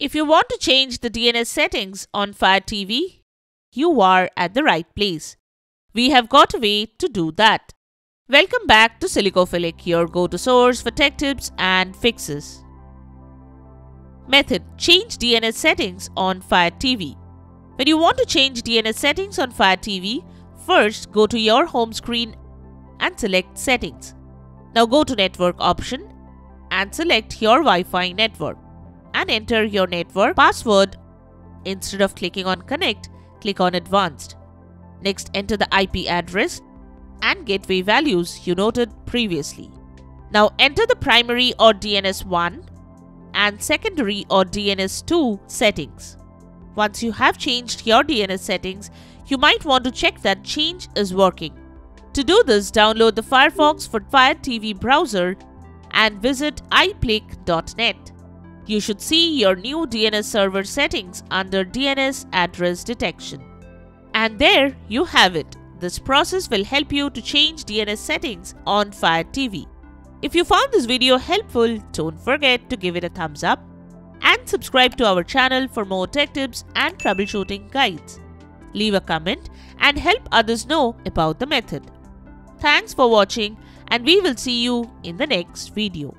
If you want to change the DNS settings on Fire TV, you are at the right place. We have got a way to do that. Welcome back to Silicophilic, your go-to source for tech tips and fixes. Method Change DNS settings on Fire TV. When you want to change DNS settings on Fire TV, first go to your home screen and select Settings. Now go to Network option and select your Wi-Fi network and enter your network password. Instead of clicking on connect, click on advanced. Next, enter the IP address and gateway values you noted previously. Now enter the primary or DNS1 and secondary or DNS2 settings. Once you have changed your DNS settings, you might want to check that change is working. To do this, download the Firefox for Fire TV browser and visit ipleak.net you should see your new DNS server settings under DNS address detection. And there you have it. This process will help you to change DNS settings on Fire TV. If you found this video helpful, don't forget to give it a thumbs up and subscribe to our channel for more tech tips and troubleshooting guides. Leave a comment and help others know about the method. Thanks for watching and we will see you in the next video.